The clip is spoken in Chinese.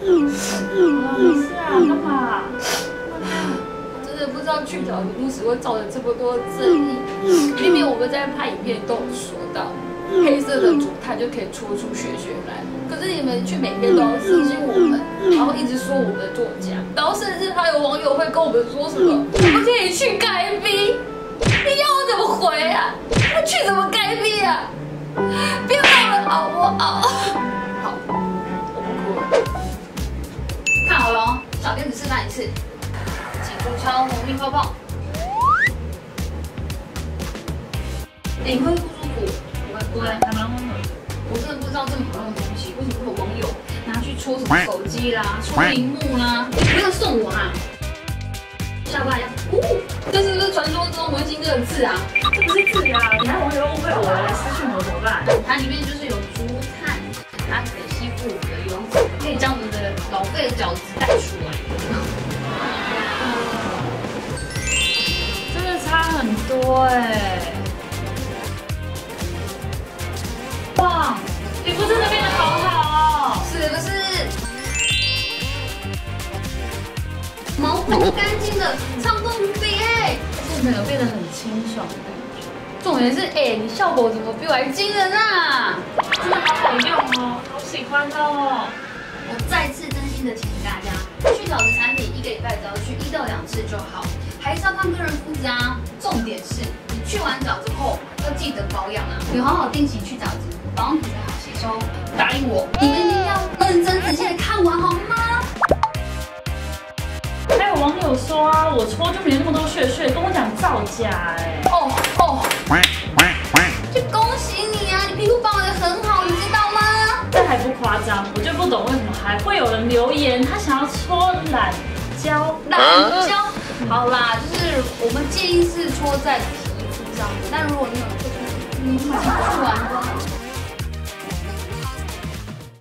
没事啊，干嘛？真的不知道去角荧幕时会造成这么多争议。明明我们在拍影片都有说到，黑色的竹炭就可以搓出血血来，可是你们却每天都要私信我们，然后一直说我们的作假，然后甚至还有网友会跟我们说什么我们可以去改逼，你要我怎么回啊？我去怎么改逼啊？不要闹了好不好？请注敲红命泡泡。哎你会不舒服？不会不，会。还蛮温暖的。我真的不知道这么好用的东西，为什么会有网友拿去戳什么手机啦、戳屏幕啦？你不要送我啊！下巴呀，哦，这是不是传说中文心这个字啊？这不是字啊！你看网友误会我来私讯我怎么办？它里面就是有竹炭，它可以吸附我们的油脂，可以将我们的老废的角质带出多哎、哇，皮肤真的变得好好哦！是不是？毛孔干净的，畅通无比哎！而且整个变得很清爽的感觉，重点是，哎、你效果怎么比我还惊人啊？真的好好用哦，好喜欢哦！我再次真心的提醒大家，去角质产品一个礼拜只要去一到两次就好，还是要看个人肤质啊。是你去完澡之后要记得保养啊，有好好定期去角质，保养品才好吸收。答应我，你们一定要认真仔细的看完好吗？还有网友说啊，我搓就没那么多屑屑，跟我讲造假哎、哦哦，就恭喜你啊，你皮肤保养的很好，你知道吗？这还不夸张，我就不懂为什么还会有人留言，他想要搓懒胶。懒胶，好啦，就是我们建议是搓在皮肤上，但如果你有特殊，你马上做完。